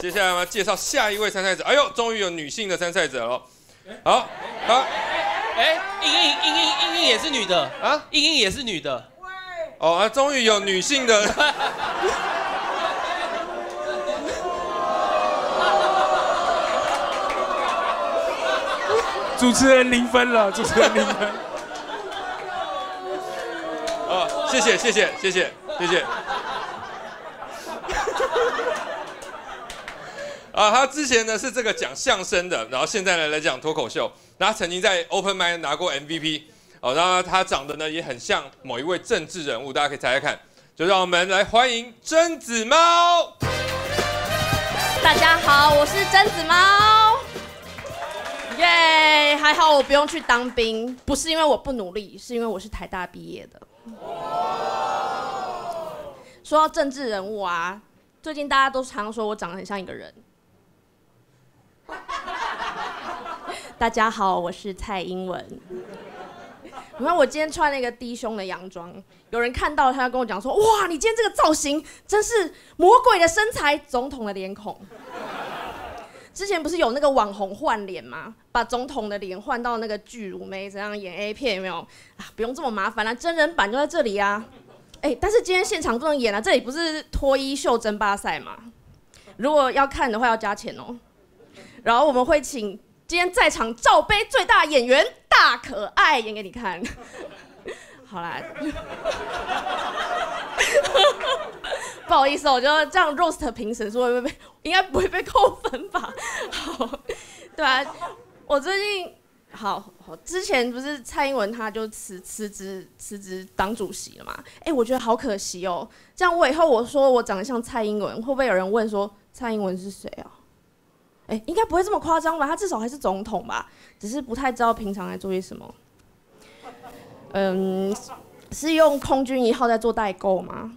接下来我们要介绍下一位参赛者。哎呦，终于有女性的参赛者了。好，好，哎，英英英英英英也是女的啊，英英也是女的。哦，啊，终于有女性的。主持人零分了，主持人零分。哦，谢谢谢谢谢谢谢谢。啊，他之前呢是这个讲相声的，然后现在呢来讲脱口秀。然后曾经在 Open m i n d 拿过 MVP。哦，然后他长得呢也很像某一位政治人物，大家可以猜猜看。就让我们来欢迎贞子猫。大家好，我是贞子猫。耶，还好我不用去当兵，不是因为我不努力，是因为我是台大毕业的。说到政治人物啊，最近大家都常说我长得很像一个人。大家好，我是蔡英文。你看我今天穿了一个低胸的洋装，有人看到他跟我讲说：“哇，你今天这个造型真是魔鬼的身材，总统的脸孔。”之前不是有那个网红换脸吗？把总统的脸换到那个巨乳妹这样演 A 片有没有？啊，不用这么麻烦了，真人版就在这里啊！哎，但是今天现场不能演啊，这里不是脱衣秀争霸赛吗？如果要看的话要加钱哦。然后我们会请。今天在场罩杯最大演员大可爱演给你看，好啦，不好意思，我觉得这样 roast 评审说会不会被应该不会被扣分吧？好，对啊，我最近好好，之前不是蔡英文他就辞辞职辞职当主席了嘛？哎，我觉得好可惜哦，这样我以后我说我长得像蔡英文，会不会有人问说蔡英文是谁啊？哎，应该不会这么夸张吧？他至少还是总统吧，只是不太知道平常在做些什么。嗯，是用空军一号在做代购吗？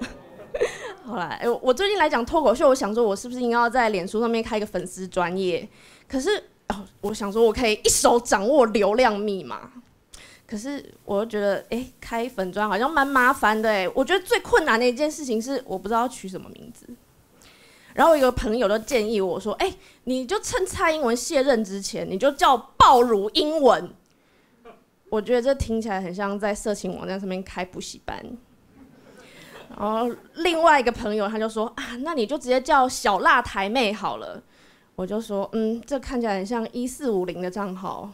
好啦，哎，我最近来讲脱口秀，我想说，我是不是应该要在脸书上面开一个粉丝专业？可是，哦，我想说，我可以一手掌握流量密码。可是，我又觉得，哎，开粉专好像蛮麻烦的。哎，我觉得最困难的一件事情是，我不知道取什么名字。然后一个朋友就建议我说：“哎，你就趁蔡英文卸任之前，你就叫爆乳英文。”我觉得这听起来很像在色情网站上面开补习班。然后另外一个朋友他就说：“啊，那你就直接叫小辣台妹好了。”我就说：“嗯，这看起来很像一四五零的账号，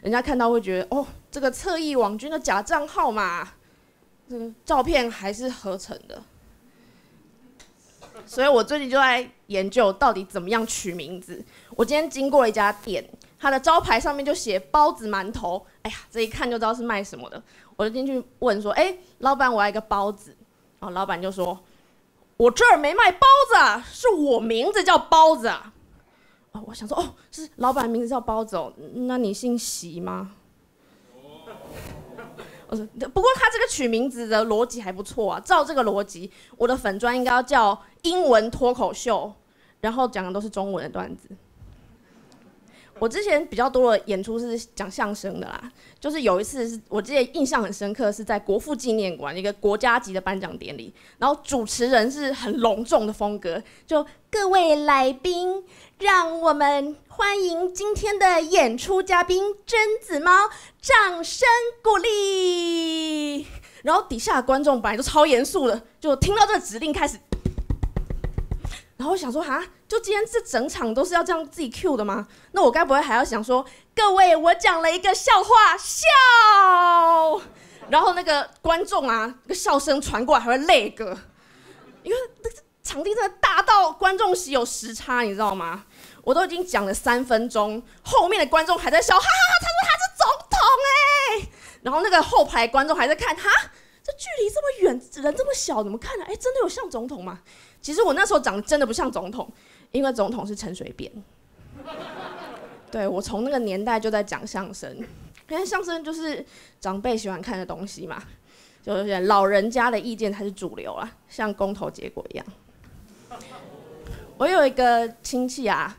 人家看到会觉得哦，这个侧翼网军的假账号嘛，这个照片还是合成的。”所以我最近就在研究到底怎么样取名字。我今天经过了一家店，它的招牌上面就写包子馒头。哎呀，这一看就知道是卖什么的。我就进去问说：“哎，老板，我要一个包子。”然后老板就说：“我这儿没卖包子，啊，是我名字叫包子。”。哦，我想说，哦，是老板名字叫包总，那你姓席吗？不过他这个取名字的逻辑还不错啊。照这个逻辑，我的粉砖应该要叫英文脱口秀，然后讲的都是中文的段子。我之前比较多的演出是讲相声的啦，就是有一次是我记得印象很深刻，是在国父纪念馆一个国家级的颁奖典礼，然后主持人是很隆重的风格，就各位来宾，让我们欢迎今天的演出嘉宾贞子猫，掌声鼓励。然后底下的观众本来就超严肃的，就听到这个指令开始。然后我想说，哈，就今天这整场都是要这样自己 Q 的吗？那我该不会还要想说，各位，我讲了一个笑话，笑。然后那个观众啊，那个笑声传过来还会累个，因为那个场地真的大到观众席有时差，你知道吗？我都已经讲了三分钟，后面的观众还在笑，哈哈哈，他说他是总统哎。然后那个后排观众还在看，哈，这距离这么远，人这么小，怎么看呢？哎，真的有像总统吗？其实我那时候长得真的不像总统，因为总统是陈水扁。对我从那个年代就在讲相声，因为相声就是长辈喜欢看的东西嘛，就是老人家的意见才是主流啊，像公投结果一样。我有一个亲戚啊，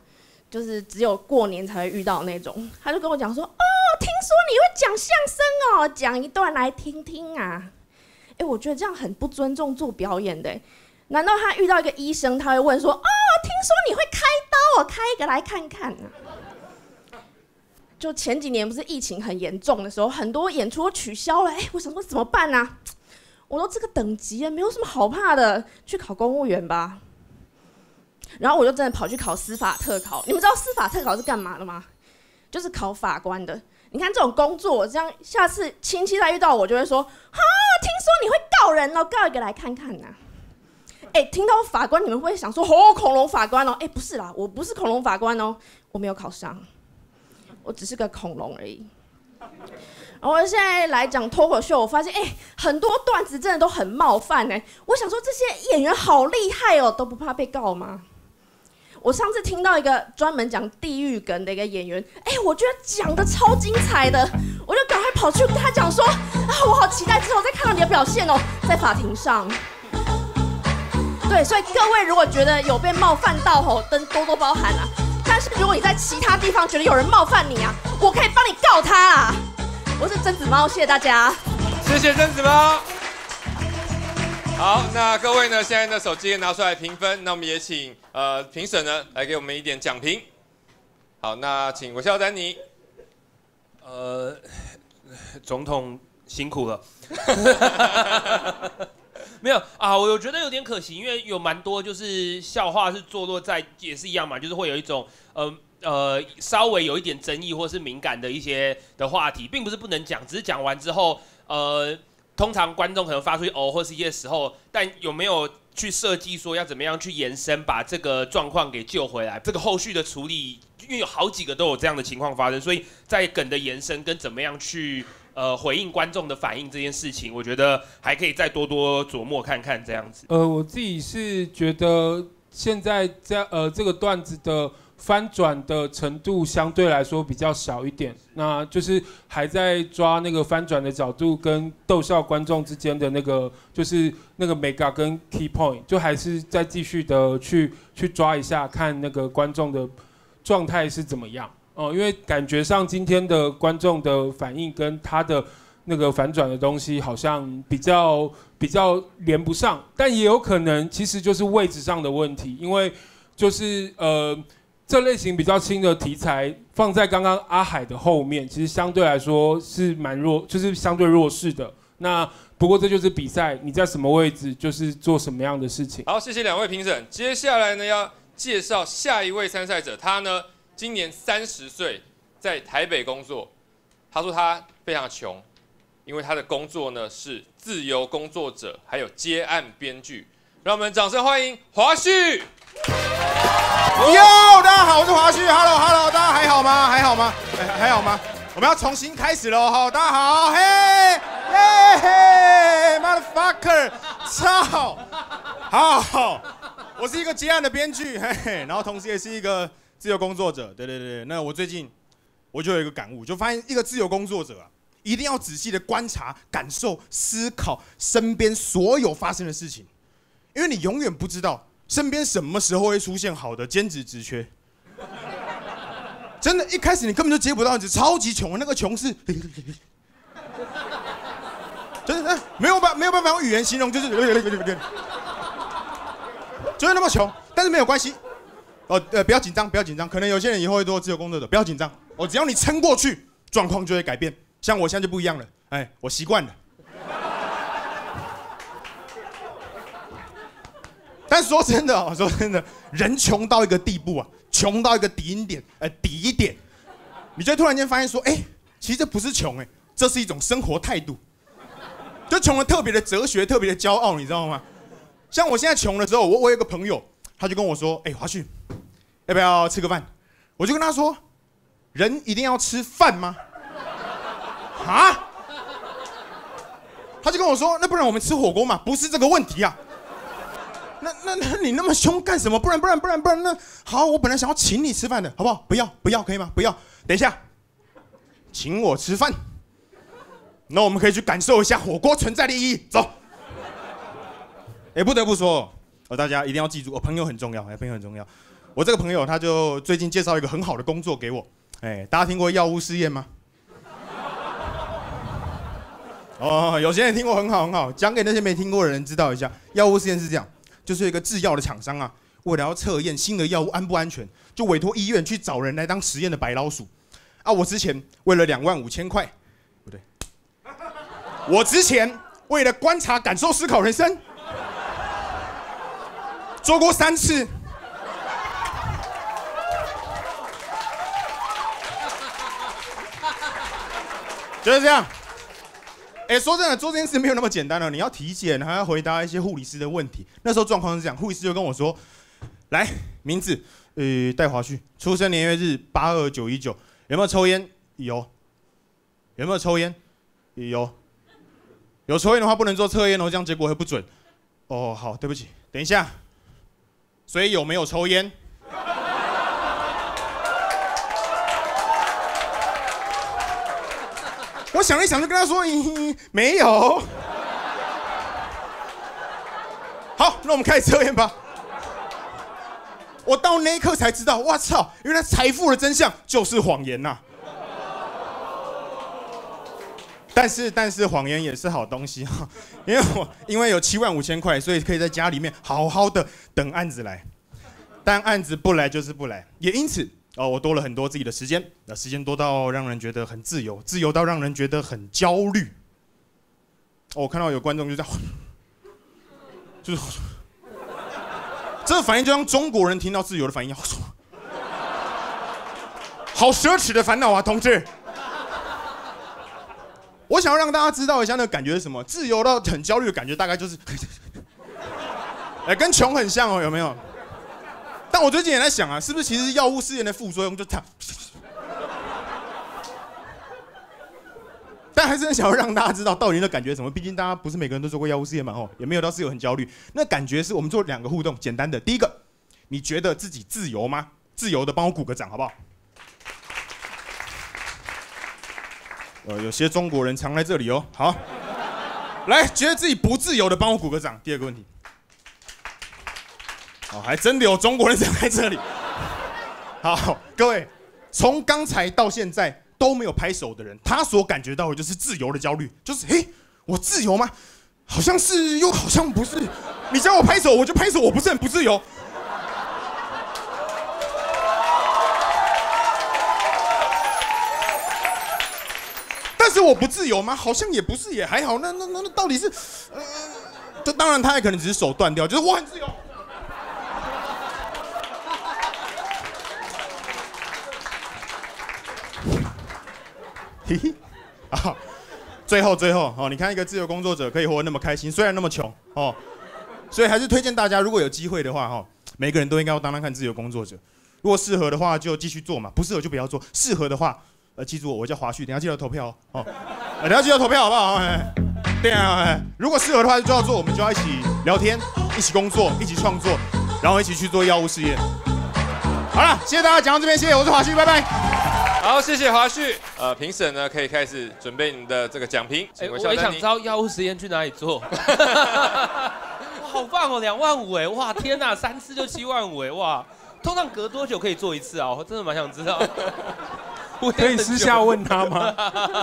就是只有过年才会遇到那种，他就跟我讲说：“哦，听说你会讲相声哦，讲一段来听听啊。”哎，我觉得这样很不尊重做表演的。难道他遇到一个医生，他会问说：“哦，听说你会开刀，我开一个来看看呢？”就前几年不是疫情很严重的时候，很多演出都取消了。哎，我想说怎么办呢？我说这个等级啊，没有什么好怕的，去考公务员吧。然后我就真的跑去考司法特考。你们知道司法特考是干嘛的吗？就是考法官的。你看这种工作，这样下次亲戚再遇到我，就会说：“哈，听说你会告人哦，告一个来看看呐。”哎，听到法官，你们会想说：“哦，恐龙法官哦。”哎，不是啦，我不是恐龙法官哦，我没有考上，我只是个恐龙而已。然后现在来讲脱口秀，我发现哎，很多段子真的都很冒犯哎。我想说这些演员好厉害哦，都不怕被告吗？我上次听到一个专门讲地狱梗的一个演员，哎，我觉得讲的超精彩的，我就赶快跑去跟他讲说，啊，我好期待之后再看到你的表现哦，在法庭上。对，所以各位如果觉得有被冒犯到吼，都多多包涵啊。但是如果你在其他地方觉得有人冒犯你啊，我可以帮你告他啊。我是贞子猫，谢谢大家。谢谢贞子猫。好，那各位呢？现在的，手机拿出来评分。那我们也请呃评审呢来给我们一点奖评。好，那请我笑丹尼。呃，总统辛苦了。没有啊，我觉得有点可惜，因为有蛮多就是笑话是坐落在也是一样嘛，就是会有一种呃呃稍微有一点争议或是敏感的一些的话题，并不是不能讲，只是讲完之后呃。通常观众可能发出哦或是一些时候，但有没有去设计说要怎么样去延伸，把这个状况给救回来？这个后续的处理，因为有好几个都有这样的情况发生，所以在梗的延伸跟怎么样去呃回应观众的反应这件事情，我觉得还可以再多多琢磨看看这样子。呃，我自己是觉得现在在呃这个段子的。翻转的程度相对来说比较小一点，那就是还在抓那个翻转的角度跟逗笑观众之间的那个，就是那个 mega 跟 key point，就还是在继续的去去抓一下，看那个观众的状态是怎么样哦，因为感觉上今天的观众的反应跟他的那个反转的东西好像比较比较连不上，但也有可能其实就是位置上的问题，因为就是呃。这类型比较轻的题材放在刚刚阿海的后面，其实相对来说是蛮弱，就是相对弱势的。那不过这就是比赛，你在什么位置就是做什么样的事情。好，谢谢两位评审。接下来呢要介绍下一位参赛者，他呢今年三十岁，在台北工作。他说他非常穷，因为他的工作呢是自由工作者，还有接案编剧。让我们掌声欢迎华旭。哟，大家好，我是华旭，Hello Hello，大家还好吗？还好吗？还还好吗？我们要重新开始喽，好，大家好，嘿，嘿嘿，Motherfucker，操，好，我是一个接案的编剧，嘿嘿，然后同时也是一个自由工作者，对对对，那我最近我就有一个感悟，就发现一个自由工作者啊，一定要仔细的观察、感受、思考身边所有发生的事情，因为你永远不知道。身边什么时候会出现好的兼职职缺？真的，一开始你根本就接不到，你超级穷，那个穷是，真的没有办没有办法用语言形容，就是，就是那么穷，但是没有关系，哦呃不要紧张，不要紧张，可能有些人以后会做自由工作者，不要紧张，哦只要你撑过去，状况就会改变，像我现在就不一样了，哎，我习惯了。但说真的哦，说真的，人穷到一个地步啊，穷到一个顶点，呃，底点，你就突然间发现说，哎，其实这不是穷，哎，这是一种生活态度。就穷的特别的哲学，特别的骄傲，你知道吗？像我现在穷了之后，我我有个朋友，他就跟我说，哎，华旭，要不要吃个饭？我就跟他说，人一定要吃饭吗？啊？他就跟我说，那不然我们吃火锅嘛？不是这个问题啊。那那那你那么凶干什么？不然不然不然不然那好，我本来想要请你吃饭的，好不好？不要不要可以吗？不要，等一下，请我吃饭。那我们可以去感受一下火锅存在的意义。走。也不得不说，呃，大家一定要记住，我朋友很重要，哎，朋友很重要。我这个朋友他就最近介绍一个很好的工作给我，哎，大家听过药物试验吗？哦，有些人听过很好很好，讲给那些没听过的人知道一下。药物试验是这样，就是一个制药的厂商啊，为了要测验新的药物安不安全，就委托医院去找人来当实验的白老鼠。啊，我之前为了两万五千块，不对，我之前为了观察、感受、思考人生，做过三次。就是这样。哎、说真的，做这件事没有那么简单了。你要体检，还要回答一些护理师的问题。那时候状况是这样，护理师就跟我说：“来，名字，呃，戴华旭，出生年月日八二九一九，有没有抽烟？有。有没有抽烟？有。有抽烟的话不能做测验哦，这样结果会不准。哦，好，对不起，等一下。所以有没有抽烟？我想了一想，就跟他说：“咦，没有。”好，那我们开始测验吧。我到那一刻才知道，我操，原来财富的真相就是谎言呐、但是，但是谎言也是好东西哈，因为我因为有七万五千块，所以可以在家里面好好的等案子来。但案子不来就是不来，也因此哦，我多了很多自己的时间，那时间多到让人觉得很自由，自由到让人觉得很焦虑。我看到有观众就这样，就是这个反应就像中国人听到自由的反应一样，好奢侈的烦恼啊，同志。我想要让大家知道一下那个感觉是什么，自由到很焦虑的感觉，大概就是，哎，跟穷很像哦，有没有？但我最近也在想啊，是不是其实药物试验的副作用就这样？但还是很想要让大家知道到底那感觉是什么，毕竟大家不是每个人都做过药物试验嘛，吼，也没有到室友很焦虑。那感觉是我们做两个互动，简单的，第一个，你觉得自己自由吗？自由的帮我鼓个掌好不好？呃，有些中国人常来这里哦。好，来，觉得自己不自由的帮我鼓个掌。第二个问题。哦，还真的有中国人站在这里。好，各位，从刚才到现在都没有拍手的人，他所感觉到的就是自由的焦虑，就是嘿，我自由吗？好像是，又好像不是。你叫我拍手，我就拍手，我不是很不自由。但是我不自由吗？好像也不是，也还好。那那那那到底是，呃，这当然他也可能只是手断掉，就是我很自由。啊，最后最后哦，你看一个自由工作者可以活得那么开心，虽然那么穷哦，所以还是推荐大家，如果有机会的话哈、哦，每个人都应该要当当看自由工作者。如果适合的话就继续做嘛，不适合就不要做。适合的话，呃，记住我，我叫华旭，等下记得投票哦。哦，等下记得投票好不好？对啊，如果适合的话就要做，我们就要一起聊天，一起工作，一起创作，然后一起去做药物试验。好了，谢谢大家，讲到这边，谢谢，我是华旭，拜拜。好，谢谢华旭。呃，评审呢可以开始准备你的这个奖评。哎、请我。想知道药物实验去哪里做。哇 好棒哦，两万五哎，哇天哪，三次就七万五哎，哇，通常隔多久可以做一次啊？我真的蛮想知道。我 可以私下问他吗？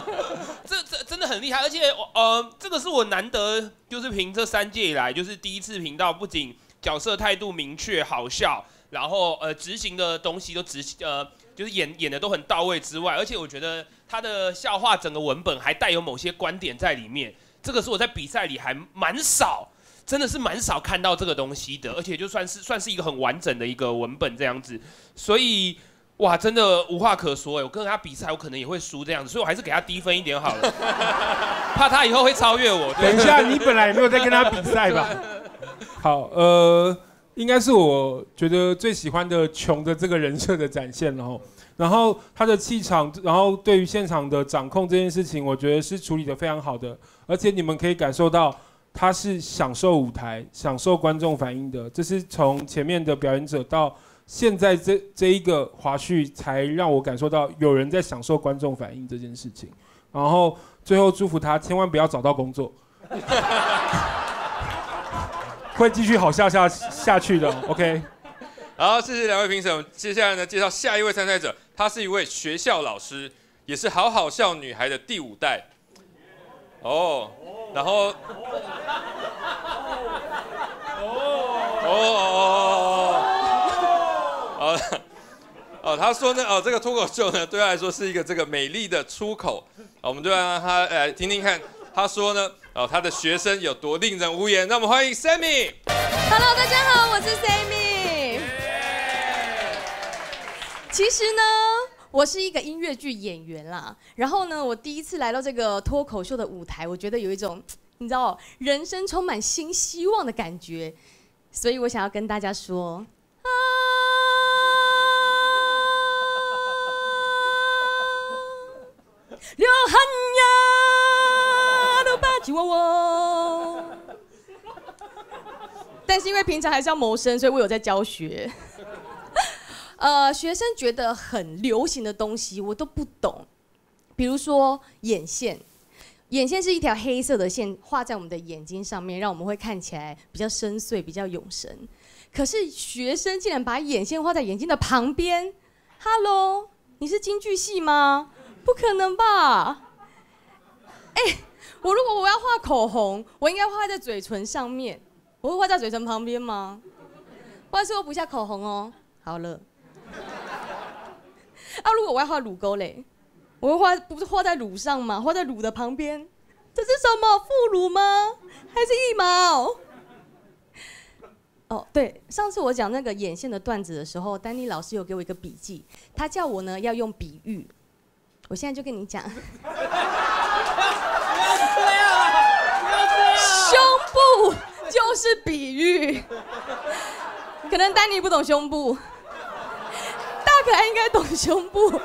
这这真的很厉害，而且呃，这个是我难得就是凭这三届以来，就是第一次频道不仅角色态度明确好笑，然后呃执行的东西都执呃就是演演的都很到位之外，而且我觉得他的笑话整个文本还带有某些观点在里面，这个是我在比赛里还蛮少。真的是蛮少看到这个东西的，而且就算是算是一个很完整的一个文本这样子，所以哇，真的无话可说哎！我跟他比赛，我可能也会输这样子，所以我还是给他低分一点好了，怕他以后会超越我。等一下，你本来也没有在跟他比赛吧？好，呃，应该是我觉得最喜欢的穷的这个人设的展现，然后，然后他的气场，然后对于现场的掌控这件事情，我觉得是处理的非常好的，而且你们可以感受到他是享受舞台、享受观众反应的，这是从前面的表演者到现在这这一个华旭，才让我感受到有人在享受观众反应这件事情。然后最后祝福他千万不要找到工作。会继续好下下下去的，OK。好，谢谢两位评审。接下来呢，介绍下一位参赛者，她是一位学校老师，也是好好笑女孩的第五代。哦，然后，哦，哦，哦，他说呢，哦，这个脱口秀呢，对他来说是一个这个美丽的出口。我们就让他来听听看，他说呢，哦，他的学生有多令人无言。那我们欢迎 Sammy。Hello，大家好，我是 Sammy。其实呢，我是一个音乐剧演员啦。然后呢，我第一次来到这个脱口秀的舞台，我觉得有一种你知道人生充满新希望的感觉。所以我想要跟大家说，啊，流汗呀，都把起我。但是因为平常还是要谋生，所以我有在教学。呃，学生觉得很流行的东西，我都不懂。比如说眼线，眼线是一条黑色的线画在我们的眼睛上面，让我们会看起来比较深邃、比较永神。可是学生竟然把眼线画在眼睛的旁边，Hello，你是京剧系吗？不可能吧？哎、我如果我要画口红，我应该画在嘴唇上面，我会画在嘴唇旁边吗？不好意思，我补一下口红哦。好了。啊，如果我要画乳沟嘞，我会画不是画在乳上吗？画在乳的旁边，这是什么？副乳吗？还是腋毛？哦，对，上次我讲那个眼线的段子的时候，丹妮老师有给我一个笔记，他叫我呢要用比喻。我现在就跟你讲，胸不就是比喻。可能丹尼不懂胸部，大可爱应该懂胸部。我问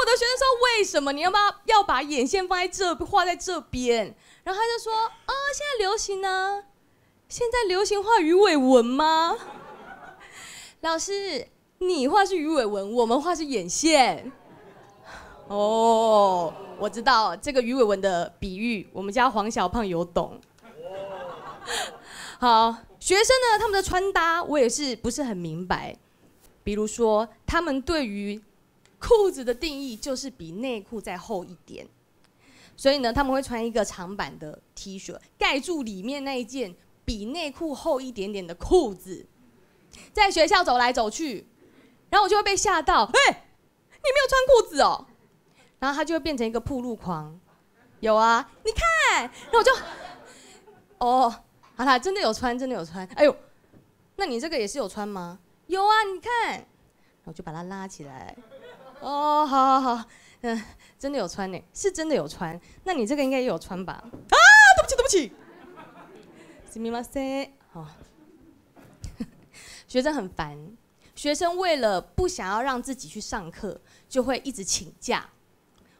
我的学生说，为什么你要把要把眼线放在这画在这边？然后他就说，啊，现在流行呢、现在流行画鱼尾纹吗？老师，你画是鱼尾纹，我们画是眼线。哦，我知道这个鱼尾纹的比喻，我们家黄小胖有懂。好，学生呢，他们的穿搭我也是不是很明白。比如说，他们对于裤子的定义就是比内裤再厚一点，所以呢，他们会穿一个长版的 T 恤，盖住里面那一件比内裤厚一点点的裤子，在学校走来走去，然后我就会被吓到，哎、你没有穿裤子哦，然后他就会变成一个铺路狂。有啊，你看，然后我就，哦，好啦，真的有穿，真的有穿。哎呦，那你这个也是有穿吗？有啊，你看，然后就把它拉起来。哦，好好好，嗯，真的有穿呢，是真的有穿。那你这个应该也有穿吧？啊，对不起，对不起。すみません。好，学生很烦，学生为了不想要让自己去上课，就会一直请假。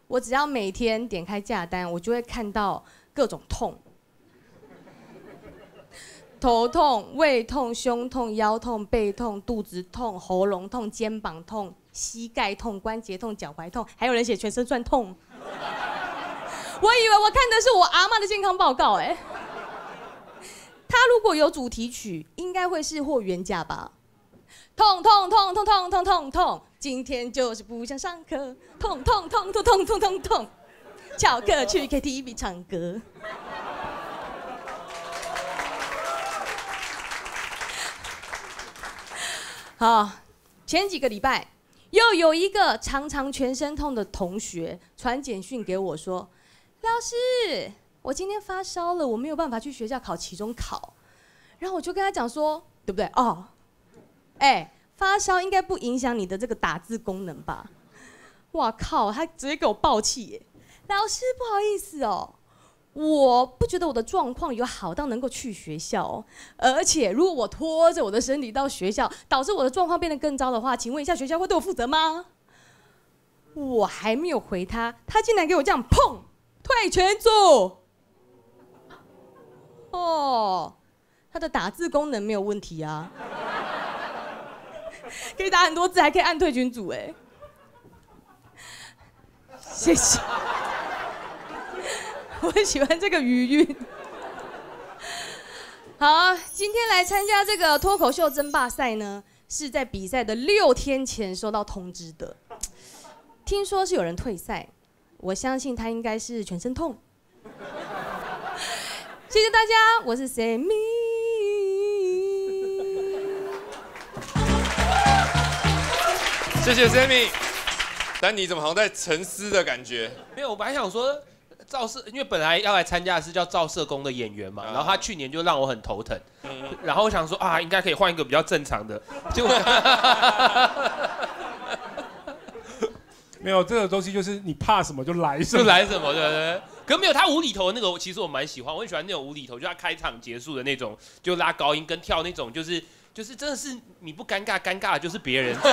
我只要每天点开价单，我就会看到各种痛。头痛、胃痛、胸痛、腰痛、背痛、肚子痛、喉咙痛、肩膀痛、膝盖痛、关节痛、脚踝痛，还有人写全身酸痛。我以为我看的是我阿妈的健康报告，哎，他如果有主题曲，应该会是霍元甲吧？痛痛痛痛痛痛痛痛，今天就是不想上课，痛痛痛痛痛痛痛痛，翘课去 KTV 唱歌。好，前几个礼拜又有一个常常全身痛的同学传简讯给我说：“老师，我今天发烧了，我没有办法去学校考期中考。”然后我就跟他讲说：“对不对？哦，哎，发烧应该不影响你的这个打字功能吧？”哇靠，他直接给我爆气耶！老师，不好意思哦，我不觉得我的状况有好到能够去学校，而且如果我拖着我的身体到学校，导致我的状况变得更糟的话，请问一下学校会对我负责吗？我还没有回他，他竟然给我这样碰退群组。哦，他的打字功能没有问题啊，可以打很多字，还可以按退群组哎。谢谢，我很喜欢这个余韵。好，今天来参加这个脱口秀争霸赛呢，是在比赛的六天前收到通知的。听说是有人退赛，我相信他应该是全身痛。谢谢大家，我是 Sammy。谢谢 Sammy。丹尼怎么好像在沉思的感觉？没有，我本来想说赵社，因为本来要来参加的是叫赵社工的演员嘛，啊然后他去年就让我很头疼，嗯，然后我想说啊，应该可以换一个比较正常的，结果 没有这个东西，就是你怕什么就来什么。就来什么对不对？可没有他无厘头的那个，其实我蛮喜欢，我很喜欢那种无厘头，就他开场结束的那种，就拉高音跟跳那种，就是就是真的是你不尴尬，尴尬的就是别人。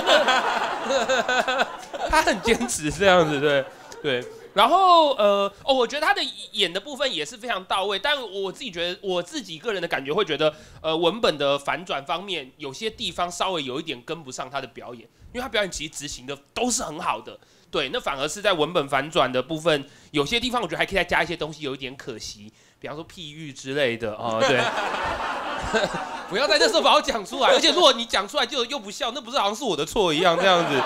他很坚持这样子，对对。然后呃哦，我觉得他的演的部分也是非常到位，但我自己觉得我自己个人的感觉会觉得，呃，文本的反转方面有些地方稍微有一点跟不上他的表演，因为他表演其实执行的都是很好的，对，那反而是在文本反转的部分，有些地方我觉得还可以再加一些东西，有一点可惜，比方说譬喻之类的哦，对。不要在这时候把我讲出来，而且如果你讲出来就又不笑，那不是好像是我的错一样这样子，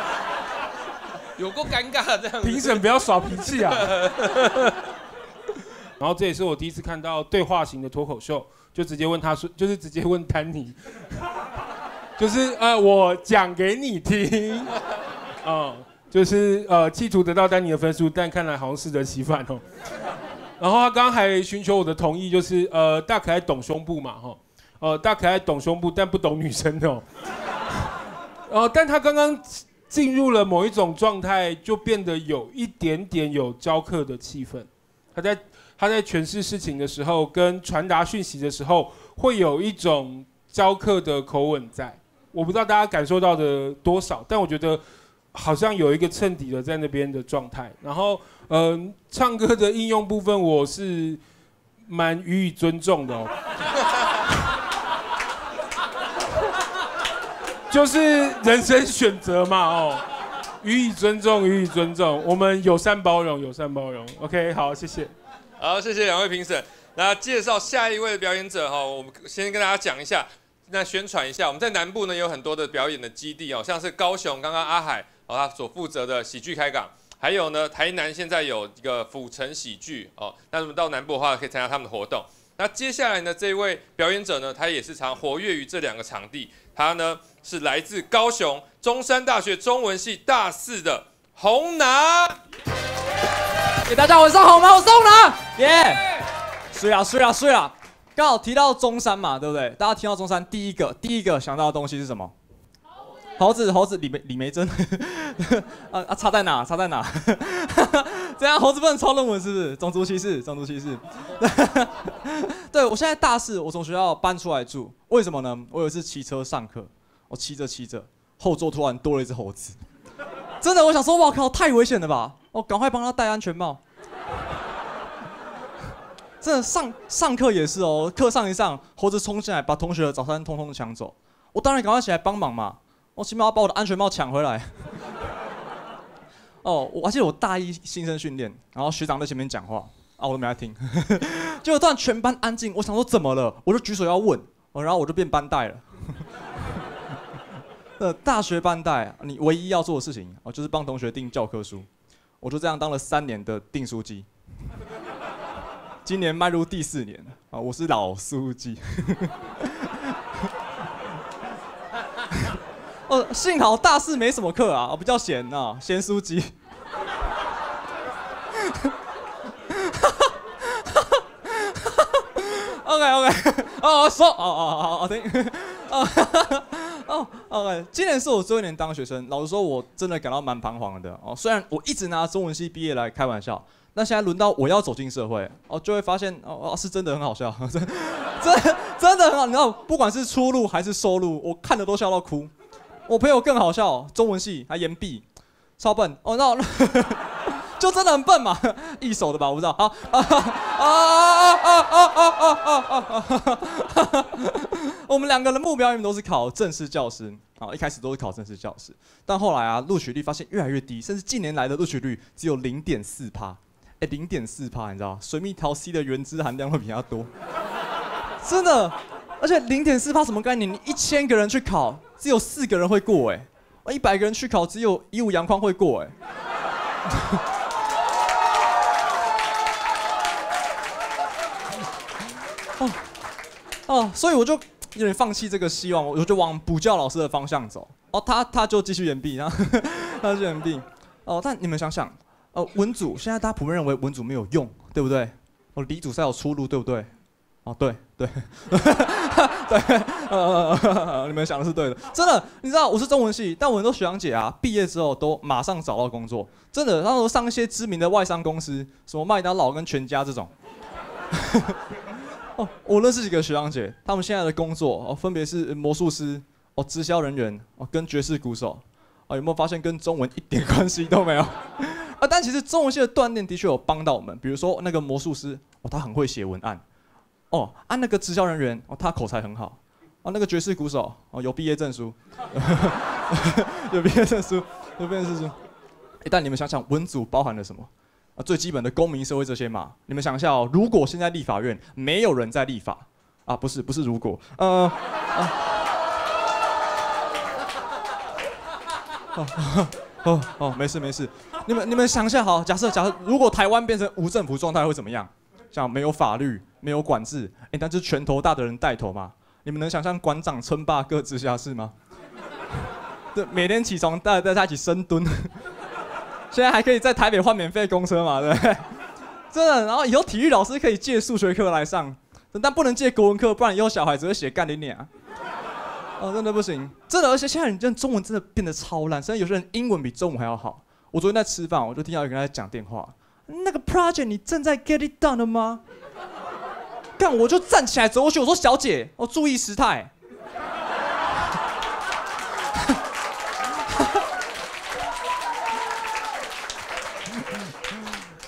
有够尴尬这样子。评审不要耍脾气啊！然后这也是我第一次看到对话型的脱口秀，就直接问他说，就是直接问丹尼，就是呃，我讲给你听，嗯，就是呃，企图得到丹尼的分数，但看来好像适得其反哦。然后他刚刚还寻求我的同意，就是呃，大可爱懂胸部嘛，哈，呃，大可爱懂胸部，但不懂女生哦。呃，但他刚刚进入了某一种状态，就变得有一点点有教课的气氛。他在他在诠释事情的时候，跟传达讯息的时候，会有一种教课的口吻在。我不知道大家感受到的多少，但我觉得好像有一个衬底的在那边的状态。然后，嗯、唱歌的应用部分，我是蛮予以尊重的哦。就是人生选择嘛，哦，予以尊重，予以尊重，我们友善包容，友善包容。OK，好，谢谢。好，谢谢两位评审。那介绍下一位的表演者哈，我们先跟大家讲一下，那宣传一下，我们在南部呢有很多的表演的基地哦，像是高雄刚刚阿海哦他所负责的喜剧开港，还有呢台南现在有一个府城喜剧哦，那如果到南部的话可以参加他们的活动。那接下来呢这位表演者呢，他也是常活跃于这两个场地，他呢是来自高雄中山大学中文系大四的洪拿。给大家晚上好吗？我是红拿，耶！睡啊睡啊睡啊！刚好提到中山嘛，对不对？大家听到中山，第一个第一个想到的东西是什么？猴子猴子李梅李梅珍，啊啊差在哪？差在哪？这样猴子不能抄论文是不是？种族歧视，种族歧视。对我现在大四，我从学校搬出来住，为什么呢？我有一次骑车上课，我骑着骑着，后座突然多了一只猴子，真的，我想说，哇靠，太危险了吧！我赶快帮他戴安全帽。真的上上课也是哦，课上一上，猴子冲进来把同学的早餐通通抢走，我当然赶快起来帮忙嘛，我起码要把我的安全帽抢回来。哦，我记得我大一新生训练，然后学长在前面讲话，啊，我都没在听，结果突然全班安静，我想说怎么了，我就举手要问，哦，然后我就变班带了。呃，大学班带，你唯一要做的事情哦，就是帮同学订教科书，我就这样当了三年的订书机。今年迈入第四年啊，我是老书记。哦，幸好大四没什么课啊，我比较闲啊、闲书记。OK OK，哦说哦哦哦哦听，哦哦 OK，今年是我最后一年当学生，老实说，我真的感到蛮彷徨的哦。虽然我一直拿中文系毕业来开玩笑，那现在轮到我要走进社会，哦，就会发现哦哦是真的很好笑，真真真的很好，你知道，不管是出路还是收入，我看的都笑到哭。我朋友更好笑，中文系还延毕，超笨哦，那就真的很笨嘛，一手的吧，我不知道。好啊啊啊啊啊啊啊啊啊！我们两个人目标永远都是考正式教师，啊，一开始都是考正式教师，但后来啊，录取率发现越来越低，甚至近年来的录取率只有零点四趴，哎，零点四趴，你知道，水蜜桃 C 的原汁含量会比较多，真的，而且零点四趴什么概念？你一千个人去考，只有四个人会过，哎，一百个人去考，只有一五阳光会过，哎。哦，所以我就有点放弃这个希望，我就往补教老师的方向走。哦，他他就继续延毕，然后他继续延毕。哦，但你们想想，呃，文组现在大家普遍认为文组没有用，对不对？哦，理组才有出路，对不对？哦，对对对，呃，你们想的是对的，真的。你知道我是中文系，但我很多学长姐啊，毕业之后都马上找到工作，真的。然后上一些知名的外商公司，什么麦当劳跟全家这种。哦，我认识几个学长姐，他们现在的工作哦，分别是魔术师、哦，直销人员、哦，跟爵士鼓手。啊，有没有发现跟中文一点关系都没有？啊，但其实中文系的锻炼的确有帮到我们。比如说那个魔术师，哦，他很会写文案。哦，啊，那个直销人员，哦，他口才很好。哦，那个爵士鼓手，哦，有毕业证书，有毕业证书，有毕业证书。哎，但你们想想，文组包含了什么？最基本的公民社会这些嘛。你们想一下哦，如果现在立法院没有人在立法，啊，不是，不是如果，呃。哦哦哦，没事没事，你们你们想一下，好，假设假设如果台湾变成无政府状态会怎么样？像没有法律，没有管制，哎，但是拳头大的人带头嘛？你们能想象馆长称霸各直辖市吗？对，每天起床大家在一起深蹲，现在还可以在台北换免费公车嘛？对不对？真的，然后以后体育老师可以借数学课来上，但不能借国文课，不然以后小孩子会写干你脸。哦，真的不行，真的，而且现在你这中文真的变得超烂，甚至有些人英文比中文还要好。我昨天在吃饭，我就听到有人在讲电话，那个 project 你正在 get it done 了吗？干，我就站起来走过去，我说小姐，我注意时态。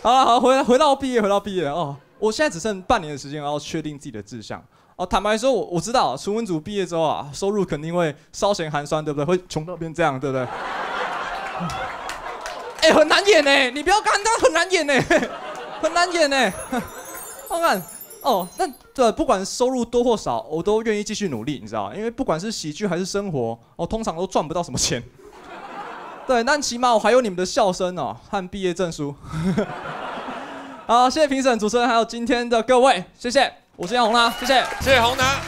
好了好，回回到毕业，回到毕业哦，我现在只剩半年的时间，要确定自己的志向。哦，坦白说，我我知道，纯文组毕业之后啊，收入肯定会稍显寒酸，对不对？会穷到变这样，对不对？哎，很难演呢，你不要看他很难演呢，很难演呢。看看，哦，那对，不管收入多或少，我都愿意继续努力，你知道因为不管是喜剧还是生活，我通常都赚不到什么钱。对，但起码我还有你们的笑声哦和毕业证书。好，谢谢评审、主持人还有今天的各位，谢谢。我是杨红啦，谢谢，谢谢红拿。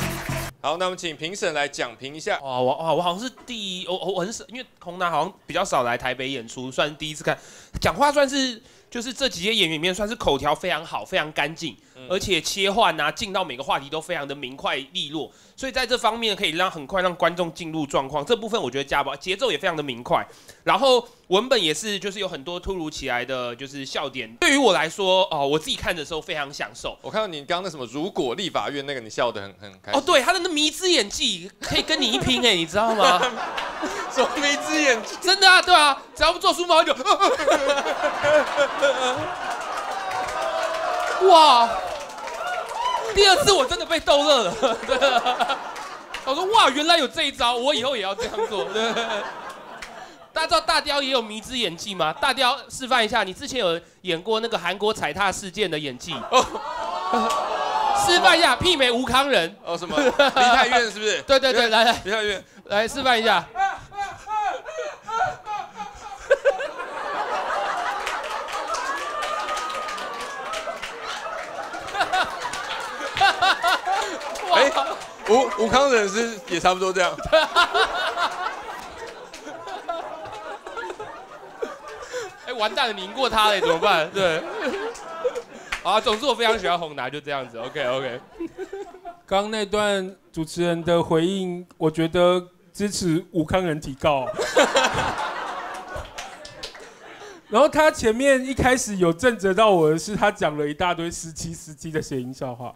好，那我们请评审来讲评一下。哇，我哇，我好像是第一，我我很少，因为红拿好像比较少来台北演出，算是第一次看，讲话算是就是这几些演员里面算是口条非常好，非常干净，而且切换啊，进到每个话题都非常的明快利落，所以在这方面可以让很快让观众进入状况。这部分我觉得加宝节奏也非常的明快，然后。文本也是，就是有很多突如其来的就是笑点。对于我来说，哦，我自己看的时候非常享受。我看到你刚刚那什么，如果立法院那个，你笑得很很开心。哦，对，他的那迷之演技可以跟你一拼哎，你知道吗？什么迷之演技？真的啊，对啊，只要不做书毛就。哇！第二次我真的被逗乐了。我说哇，原来有这一招，我以后也要这样做。大家知道大雕也有迷之演技吗？大雕示范一下，你之前有演过那个韩国踩踏事件的演技，示范一下媲美吴康仁哦，什么梨泰院是不是？对 对对，来来梨泰院来示范一下。哎，吴吴康仁是也差不多这样。哎完蛋了，你赢过他了，怎么办？对，啊，总之我非常喜欢宏达，就这样子。OK OK。刚那段主持人的回应，我觉得支持吴康人提告。然后他前面一开始有震慑到我的是，他讲了一大堆十七十七的谐音笑话，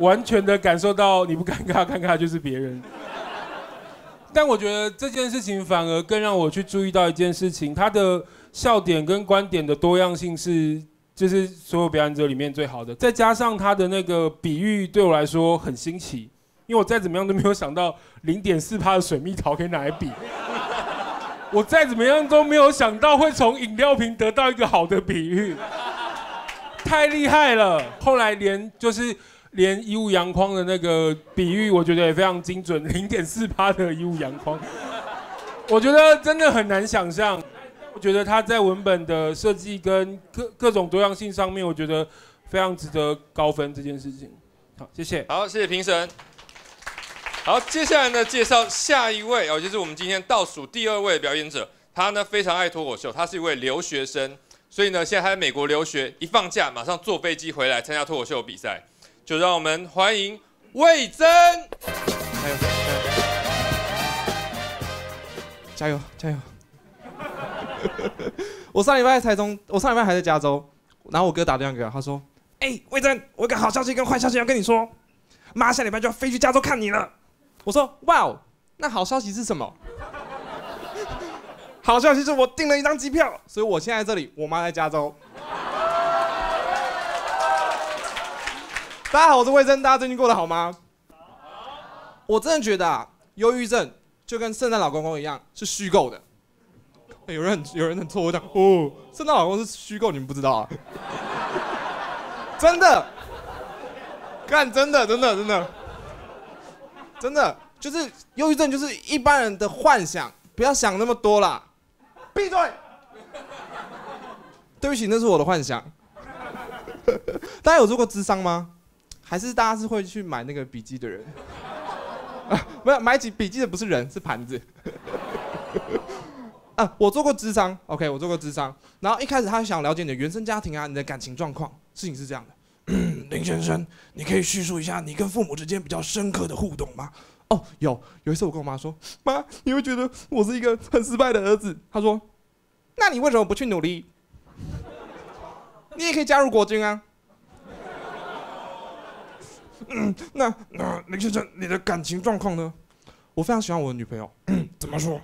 完全的感受到你不尴尬，尴尬就是别人。但我觉得这件事情反而更让我去注意到一件事情，他的。笑点跟观点的多样性是，就是所有表演者里面最好的。再加上他的那个比喻，对我来说很新奇，因为我再怎么样都没有想到零点四帕的水蜜桃可以拿来比。我再怎么样都没有想到会从饮料瓶得到一个好的比喻，太厉害了。后来连就是连衣物阳光的那个比喻，我觉得也非常精准，零点四八的衣物阳光，我觉得真的很难想象。我觉得他在文本的设计跟各各种多样性上面，我觉得非常值得高分这件事情。好，谢谢。好，谢谢评审。好，接下来呢，介绍下一位哦，就是我们今天倒数第二位表演者。他呢非常爱脱口秀，他是一位留学生，所以呢现在他在美国留学，一放假马上坐飞机回来参加脱口秀比赛。就让我们欢迎魏征。加油！加油！加油！我上礼拜才从，我上礼拜还在加州，然后我哥打电话给我，他说：“哎，魏征，我有个好消息跟坏消息要跟你说，妈下礼拜就要飞去加州看你了。”我说：“哇哦，那好消息是什么？” 好消息是我订了一张机票，所以我现在这里，我妈在加州。大家好，我是魏征，大家最近过得好吗？我真的觉得啊，忧郁症就跟圣诞老公公一样，是虚构的。有人很有人很错，我讲哦，圣诞老公是虚构，你们不知道啊？真的，干真的真的真的真的，就是忧郁症就是一般人的幻想，不要想那么多啦。闭嘴！对不起，那是我的幻想。大家有做过智商吗？还是大家是会去买那个笔记的人？啊没有买笔笔记的不是人，是盘子。啊，我做过智商，OK，我做过智商。然后一开始他想了解你的原生家庭啊，你的感情状况。事情是这样的，林先生，你可以叙述一下你跟父母之间比较深刻的互动吗？哦，有有一次我跟我妈说，妈，你会觉得我是一个很失败的儿子。她说，那你为什么不去努力？你也可以加入国军啊。嗯，那那林先生，你的感情状况呢？我非常喜欢我的女朋友。怎么说？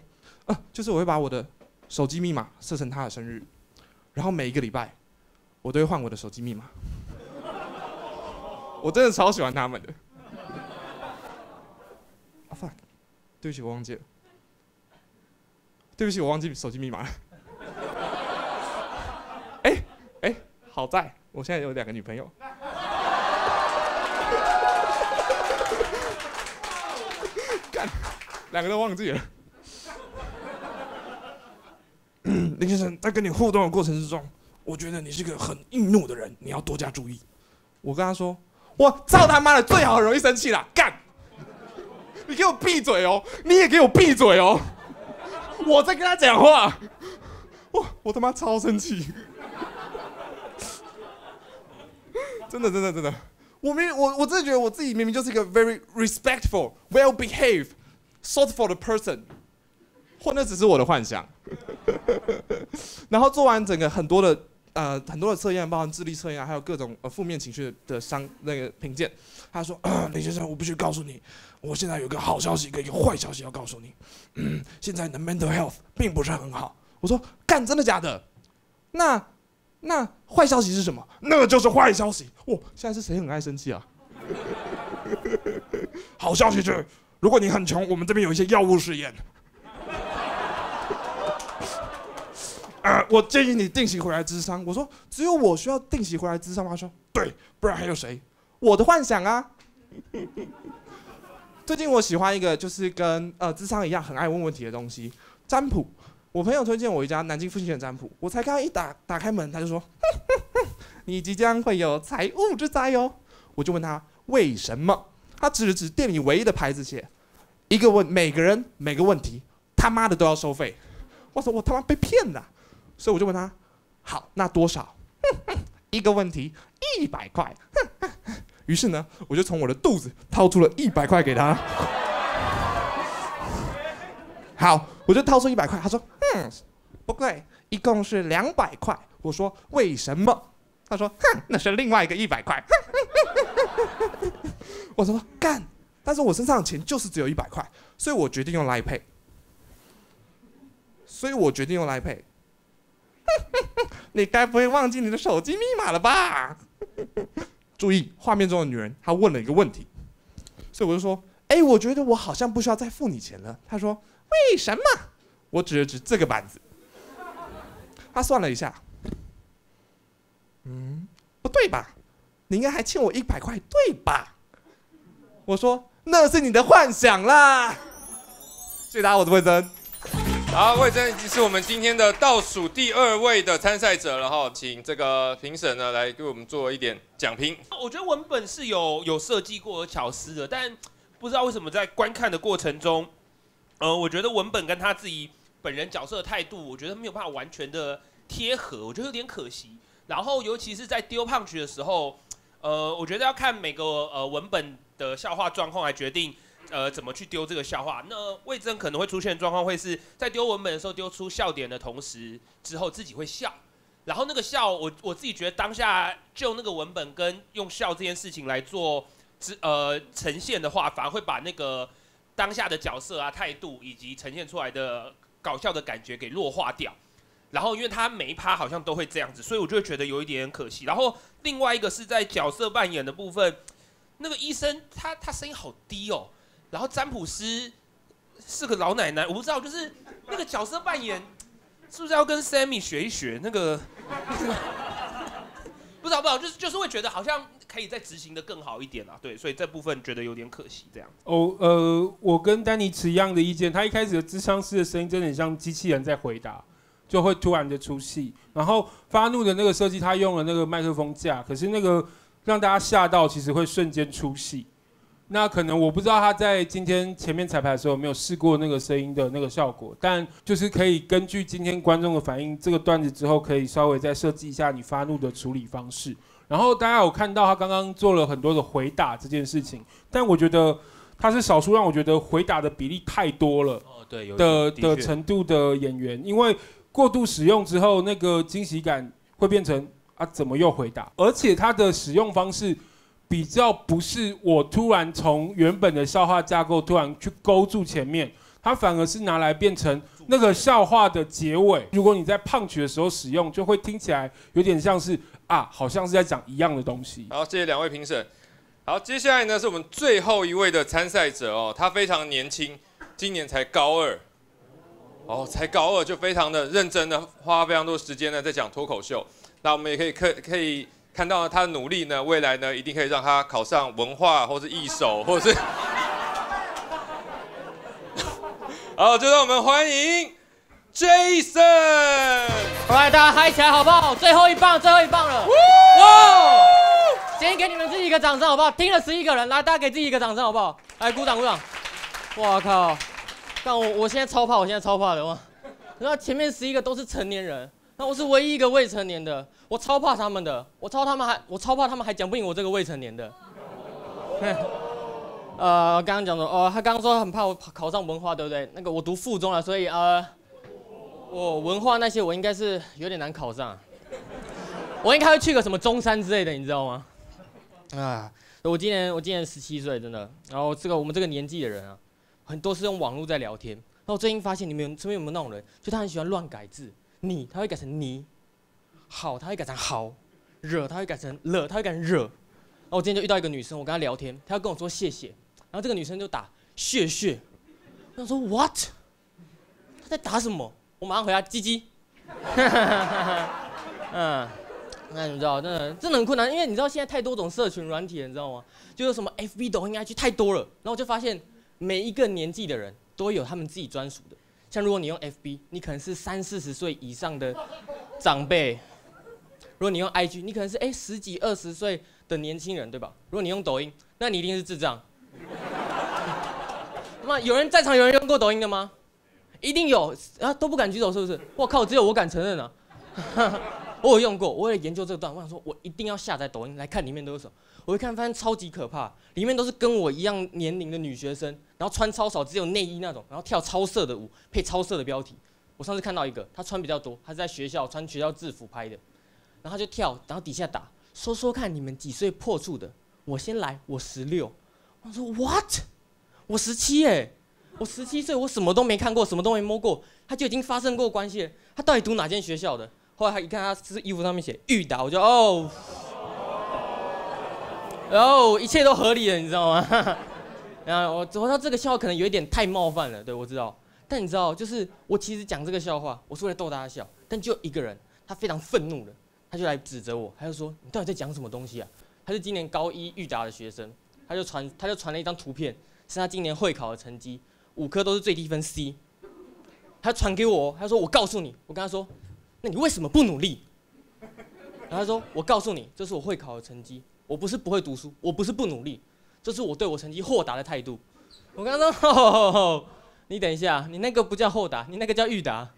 啊，就是我会把我的手机密码设成她的生日，然后每一个礼拜我都会换我的手机密码。我真的超喜欢他们的。对不起，我忘记了。对不起，我忘记手机密码了。哎哎，好在我现在有两个女朋友。干，两个都忘记了。林先生，在跟你互动的过程之中，我觉得你是个很易怒的人，你要多加注意。我跟他说，我操他妈的，最好容易生气了，干。你给我闭嘴哦！你也给我闭嘴哦！我在跟他讲话，我我他妈超生气！真的真的真的，我明我我真的觉得我自己明明就是一个 very respectful, well behaved, thoughtful 的 person，或那只是我的幻想。然后做完整个很多的呃很多的测验，包含智力测验，还有各种呃负面情绪的商那个评鉴，他说：“ 李先生，我必须告诉你。”我现在有个好消息跟一个坏消息要告诉你，嗯，现在的 mental health 并不是很好。我说干，真的假的？那那坏消息是什么？那就是坏消息。哇，现在是谁很爱生气啊？好消息是，如果你很穷，我们这边有一些药物试验。啊，我建议你定期回来咨商。我说只有我需要定期回来咨商吗？他说对，不然还有谁？我的幻想啊。最近我喜欢一个，就是跟呃智商一样很爱问问题的东西——占卜。我朋友推荐我一家南京附近的占卜，我才刚一打打开门，他就说：“ 你即将会有财务之灾哦。”我就问他为什么，他指了指店里唯一的牌子，写一个问每个人每个问题他妈的都要收费。我说我他妈被骗了，所以我就问他：“好，那多少？” 一个问题一百块。于是呢，我就从我的肚子掏出了一百块给他。好，我就掏出一百块。他说：“嗯，不贵，一共是两百块。”我说：“为什么？”他说：“哼，那是另外一个一百块。”我说：“干！”但是我身上的钱就是只有一百块，所以我决定用来配。所以我决定用来配。你该不会忘记你的手机密码了吧？注意，画面中的女人，她问了一个问题，所以我就说：“哎，我觉得我好像不需要再付你钱了。”她说：“为什么？”我指了指这个板子，他算了一下，嗯，不对吧？你应该还欠我一百块，对吧？我说：“那是你的幻想啦。”谢谢大家，我是魏征。好，魏征已经是我们今天的倒数第二位的参赛者了哈，请这个评审呢来给我们做一点讲评。我觉得文本是有有设计过有巧思的，但不知道为什么在观看的过程中，呃，我觉得文本跟他自己本人角色的态度，我觉得没有办法完全的贴合，我觉得有点可惜。然后尤其是在丢 punch 的时候，呃，我觉得要看每个呃文本的笑话状况来决定。呃，怎么去丢这个笑话？那魏征可能会出现的状况，会是在丢文本的时候丢出笑点的同时，之后自己会笑，然后那个笑，我我自己觉得当下就那个文本跟用笑这件事情来做之，呃呈现的话，反而会把那个当下的角色啊态度以及呈现出来的搞笑的感觉给弱化掉。然后因为他每一趴好像都会这样子，所以我就会觉得有一点可惜。然后另外一个是在角色扮演的部分，那个医生他他声音好低哦。然后占卜师是个老奶奶，我不知道，就是那个角色扮演是不是要跟 Sammy 学一学？那个 不知道不知道，就是就是会觉得好像可以再执行的更好一点啊。对，所以这部分觉得有点可惜。这样哦，呃，我跟丹尼持一样的意见。他一开始的智商师的声音真的很像机器人在回答，就会突然的出戏。然后发怒的那个设计，他用了那个麦克风架，可是那个让大家吓到，其实会瞬间出戏。那可能我不知道他在今天前面彩排的时候有没有试过那个声音的那个效果，但就是可以根据今天观众的反应，这个段子之后可以稍微再设计一下你发怒的处理方式。然后大家有看到他刚刚做了很多的回答这件事情，但我觉得他是少数让我觉得回答的比例太多了。哦，对，的的程度的演员，因为过度使用之后，那个惊喜感会变成啊怎么又回答？而且它的使用方式。比较不是我突然从原本的笑话架构突然去勾住前面，它反而是拿来变成那个笑话的结尾。如果你在胖曲的时候使用，就会听起来有点像是啊，好像是在讲一样的东西。好，谢谢两位评审。好，接下来呢是我们最后一位的参赛者哦，他非常年轻，今年才高二，哦，才高二就非常的认真的花非常多时间呢在讲脱口秀。那我们也可以可可以。看到他的努力呢，未来呢一定可以让他考上文化或是艺手，或者是。好，就让我们欢迎 Jason。来，大家嗨起来好不好？最后一棒，最后一棒了。哇！先给你们自己一个掌声好不好？听了十一个人，来，大家给自己一个掌声好不好？来，鼓掌鼓掌。哇靠！但我我现在超怕，我现在超怕的哇！那前面十一个都是成年人。那我是唯一一个未成年的，我超怕他们的，我超他们还我超怕他们还讲不赢我这个未成年的。呃，刚刚讲的哦，他刚刚说很怕我考上文化，对不对？那个我读附中了，所以呃，我文化那些我应该是有点难考上。我应该会去个什么中山之类的，你知道吗？啊，我今年我今年十七岁，真的。然后这个我们这个年纪的人啊，很多是用网络在聊天。然后最近发现你们身边有没有那种人，就他很喜欢乱改字。你他会改成你，好他会改成好，惹他会改成惹他会改成惹。然后我今天就遇到一个女生，我跟她聊天，她要跟我说谢谢，然后这个女生就打谢谢，我想说 what？她在打什么？我马上回答鸡鸡。嗯，那你知道，真的真的很困难，因为你知道现在太多种社群软体了，你知道吗？就是什么 FB、抖音、IG 太多了，然后我就发现每一个年纪的人都有他们自己专属的。像如果你用 FB，你可能是三四十岁以上的长辈；如果你用 IG，你可能是哎十几二十岁的年轻人，对吧？如果你用抖音，那你一定是智障。那么有人在场有人用过抖音的吗？一定有啊，都不敢举手是不是？我靠，只有我敢承认啊！我有用过，我也研究这段，我想说我一定要下载抖音来看里面都有什么。我一看发现超级可怕，里面都是跟我一样年龄的女学生，然后穿超少，只有内衣那种，然后跳超色的舞，配超色的标题。我上次看到一个，他穿比较多，他是在学校穿学校制服拍的，然后他就跳，然后底下打说说看你们几岁破处的，我先来，我十六。我说 what？我十七哎，我十七岁，我什么都没看过，什么都没摸过，他就已经发生过关系了。他到底读哪间学校的？后来他一看，他是衣服上面写玉达，我就哦。然后一切都合理了，你知道吗？然后我我说这个笑话可能有一点太冒犯了，对我知道。但你知道，就是我其实讲这个笑话，我是为了逗大家笑。但就一个人，他非常愤怒的，他就来指责我，他就说：“你到底在讲什么东西啊？”他是今年高一预达的学生，他就传他就传了一张图片，是他今年会考的成绩，五科都是最低分 C。他传给我，他说我告诉你，我跟他说，那你为什么不努力？然后他说我告诉你，这是我会考的成绩，我不是不会读书，我不是不努力，这是我对我成绩豁达的态度。我刚刚说，吼吼吼你等一下，你那个不叫豁达，你那个叫裕达。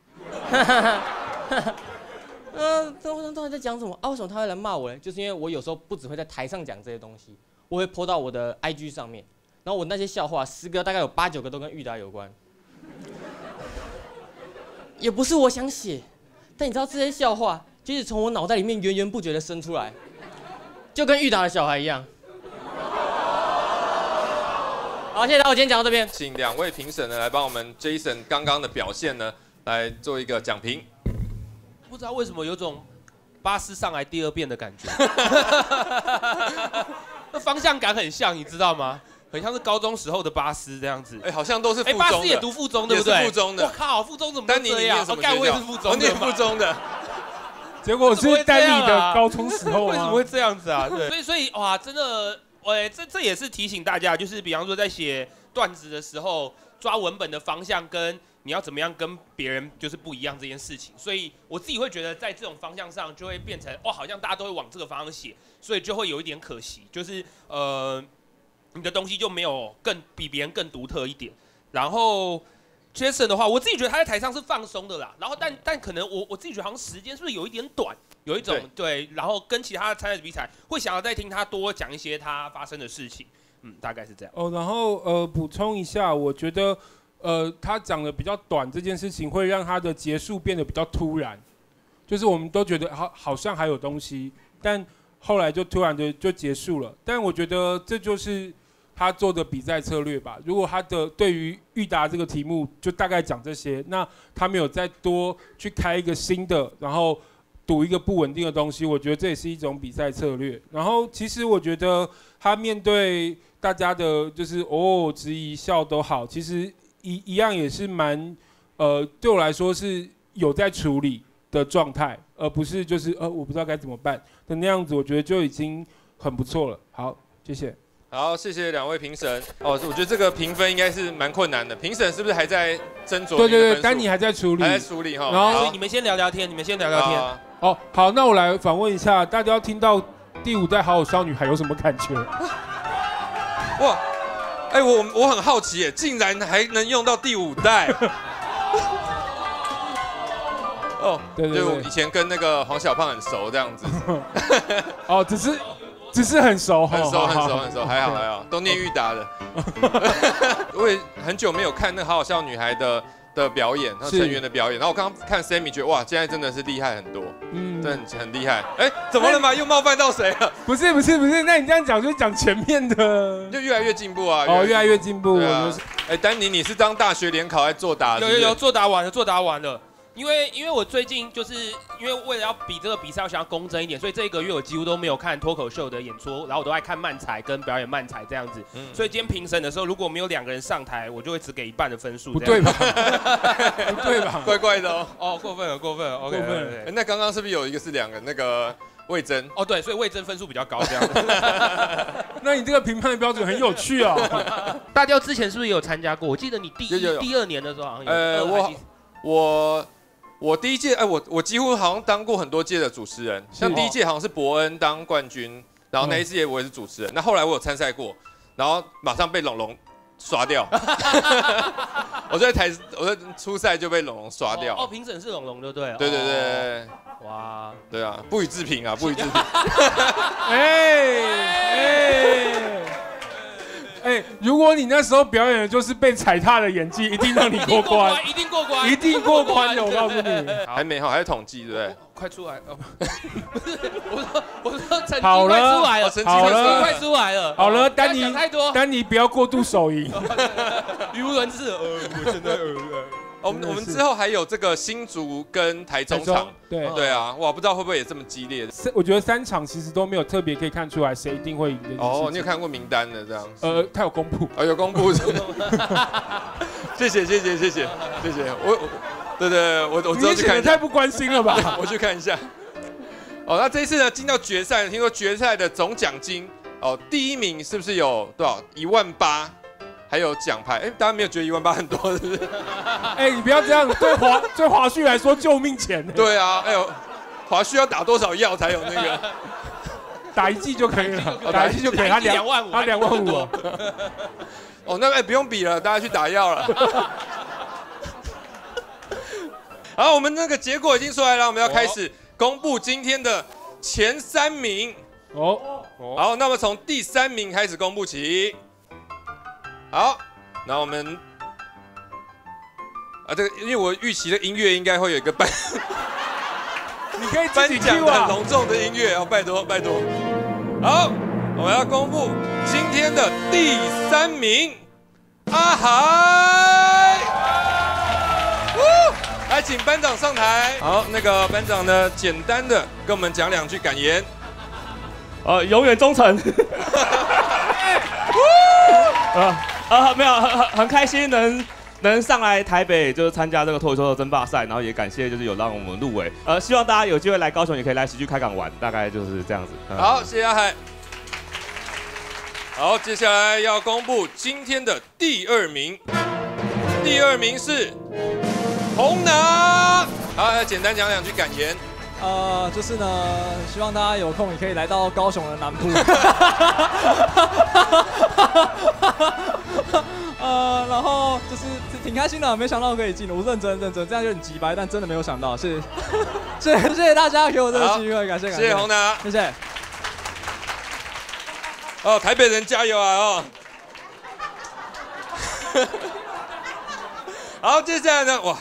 嗯，这我到底在讲什么啊？为什么他会来骂我嘞？就是因为我有时候不只会在台上讲这些东西，我会泼到我的 IG 上面，然后我那些笑话十个大概有八九个都跟裕达有关。也不是我想写，但你知道这些笑话，就是从我脑袋里面源源不绝的生出来，就跟裕达的小孩一样。好，谢谢大家，我今天讲到这边。请两位评审呢来帮我们 Jason 刚刚的表现呢来做一个讲评。不知道为什么有种巴斯上来第二遍的感觉，那方向感很像，你知道吗？很像是高中时候的巴斯这样子。哎，好像都是附哎，中的。巴斯也读附中对不对？附中的我靠，附中怎么这样？你念什么哦干我也是附中的，我念附中的。结果我是丹尼的高中时候吗为什么会这样子啊？对，所以所以哇，真的，哎，这这也是提醒大家，就是比方说在写段子的时候，抓文本的方向跟你要怎么样跟别人就是不一样这件事情。所以我自己会觉得，在这种方向上就会变成哇，好像大家都会往这个方向写，所以就会有一点可惜，就是呃，你的东西就没有更比别人更独特一点。然后 Jason 的话，我自己觉得他在台上是放松的啦，然后但但可能我我自己觉得好像时间是不是有一点短，有一种对，然后跟其他的参赛者比赛会想要再听他多讲一些他发生的事情，嗯，大概是这样。哦，然后呃，补充一下，我觉得呃，他讲的比较短这件事情，会让他的结束变得比较突然，就是我们都觉得好好像还有东西，但后来就突然的就结束了。但我觉得这就是他做的比赛策略吧。如果他的对于裕达这个题目就大概讲这些，那他没有再多去开一个新的，然后赌一个不稳定的东西，我觉得这也是一种比赛策略。然后其实我觉得他面对大家的就是偶尔质疑笑都好，其实一一样也是蛮呃对我来说是有在处理的状态，而不是就是呃我不知道该怎么办的那样子，我觉得就已经很不错了。好，谢谢。好，谢谢两位评审。哦，我觉得这个评分应该是蛮困难的。评审是不是还在斟酌？对对对，丹尼还在处理，还在处理哈。然后你们先聊聊天，你们先聊聊天。好哦，好，那我来访问一下，大家要听到第五代好友少女孩有什么感觉？哇，哎、我我很好奇耶，竟然还能用到第五代。哦，对对对就以前跟那个黄小胖很熟这样子，哦，只是只是很熟，很熟好好很熟很熟，还好还好，都念裕达的。我也很久没有看那好好笑女孩的的表演，他成员的表演，然后我刚刚看 Sammy 觉得哇，现在真的是厉害很多，嗯真的很很厉害。哎，怎么了嘛？又冒犯到谁了？不是不是不是，那你这样讲就讲前面的，就越来越进步啊！哦，越来越进步，对啊就是哎，丹尼，你是当大学联考还作答？有有有，作答完了，作答完了。因为因为我最近就是因为为了要比这个比赛，我想要公正一点，所以这一个月我几乎都没有看脱口秀的演出，然后我都爱看漫才跟表演漫才这样子。嗯所以今天评审的时候，如果没有两个人上台，我就会只给一半的分数。不对吧不对吧怪怪的哦。哦，过分了，过分了，OK，过分了那刚刚是不是有一个是两个那个魏征？哦，对，所以魏征分数比较高，这样。那你这个评判的标准很有趣啊。大雕之前是不是也有参加过？我记得你第一有有有第二年的时候好像有。呃，我我我第一届，哎，我我几乎好像当过很多届的主持人，像第一届好像是伯恩当冠军，然后那一届我也是主持人。那后来我有参赛过，然后马上被龙龙刷掉。我在台，我在初赛就被龙龙刷掉。哦，评审是龙龙，对不对？对对对哦。对哇，对啊，不予置评啊，不予置评。哎哎哎，如果你那时候表演的就是被踩踏的演技，一定让你过关，一定过关，一定过关的，我告诉你。还没好，还在统计，对不对？快出来哦！不是，我说我说成绩好快出来了，了，成绩好了，快出来了。好了，丹尼太多，丹尼不要过度手淫。语无伦次。呃，我真的呃。我们我们之后还有这个新竹跟台中场，对对啊，哇，不知道会不会也这么激烈？三我觉得三场其实都没有特别可以看出来谁一定会赢的。哦，你有？看过名单的这样？呃，他有公布。哦，有公布。谢谢谢谢谢谢谢谢，我我对对，我我之后你去看一下，显得太不关心了吧？我去看一下。哦，那这一次呢，进到决赛，听说决赛的总奖金哦，第一名是不是有多少？一万八，还有奖牌。哎，大家没有觉得一万八很多是不是？哎，你不要这样，对华对华旭来说救命钱呢。对啊，哎呦，华旭要打多少药才有那个？打一剂就可以了，打一剂就可以，他两万五，他两万五。哦，那哎不用比了，大家去打药了。好，我们那个结果已经出来了，我们要开始公布今天的前三名。哦，好，那么从第三名开始公布起。好，那我们啊，这个因为我预期的音乐应该会有一个颁，你可以颁奖很隆重的音乐哦，拜托拜托。好，我们要公布今天的第三名，阿海。来，请班长上台。好，那个班长呢，简单的跟我们讲两句感言。呃，永远忠诚。啊啊，没有，很很很开心能能上来台北，就是参加这个脱口秀的争霸赛，然后也感谢就是有让我们入围。呃，希望大家有机会来高雄，也可以来喜剧开港玩，大概就是这样子。好，谢谢阿海。好，接下来要公布今天的第二名，第二名是。红拿，好，简单讲两句感言。呃，就是呢，希望大家有空也可以来到高雄的南部。呃，然后就是挺开心的，没想到可以进，我认真认真，这样就很急白，但真的没有想到，谢谢，谢谢大家给我这个机会，感谢感谢。谢谢红拿，谢谢。哦，台北人加油啊！哦。好，接下来呢，哇。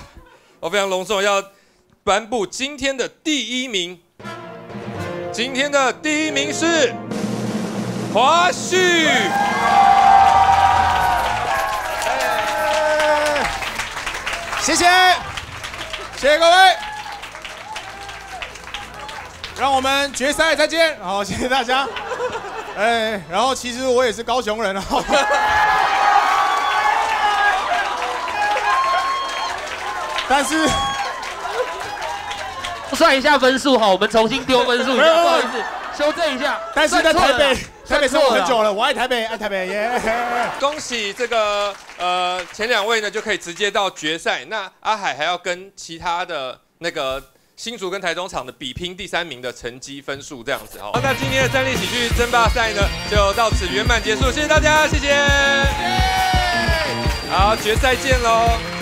我非常隆重要颁布今天的第一名，今天的第一名是华旭。谢谢，谢谢各位，让我们决赛再见。好，谢谢大家。哎，然后其实我也是高雄人啊。但是，算一下分数哈，我们重新丢分数，不好意思，修正一下。但是在台北，台北生活很久了，我爱台北，爱台北耶！恭喜这个呃前两位呢，就可以直接到决赛。那阿海还要跟其他的那个新竹跟台中场的比拼第三名的成绩分数这样子哈。那今天的战力喜剧争霸赛呢，就到此圆满结束，谢谢大家，谢谢。好，决赛见喽。